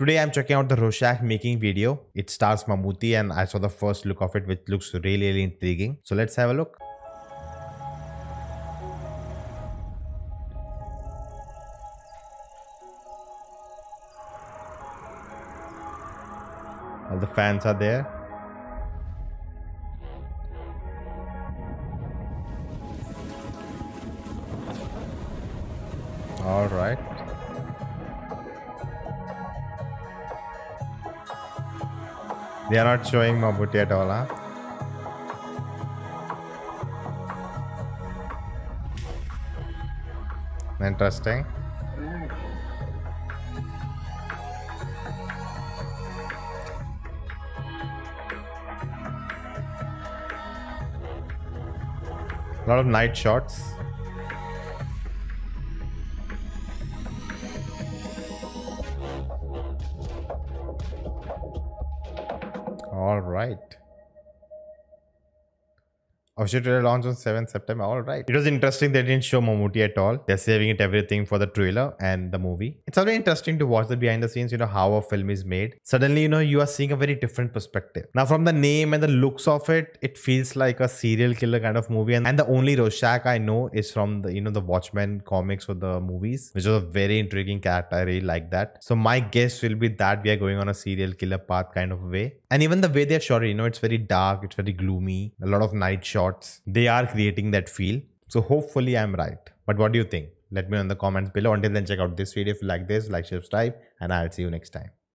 Today I'm checking out the Rorschach making video. It stars Mammootty and I saw the first look of it which looks really really intriguing. So let's have a look. All the fans are there. All They are not showing Mammootty at all, huh? Interesting. A lot of night shots. All right. Official trailer launch on 7th September. All right. It was interesting they didn't show Mammootty at all. They're saving it everything for the trailer and the movie. It's always interesting to watch the behind the scenes, you know, how a film is made. Suddenly, you know, you are seeing a very different perspective. Now, from the name and the looks of it, it feels like a serial killer kind of movie. And, and the only Rorschach I know is from the, you know, the Watchmen comics or the movies, which was a very intriguing character. I really like that. So my guess will be that we are going on a serial killer path kind of way. And even the way they're shot, you know, it's very dark, it's very gloomy, a lot of night they are creating that feel. So hopefully I'm right. But what do you think? Let me know in the comments below. Until then, check out this video if you like this, like, subscribe, and I'll see you next time.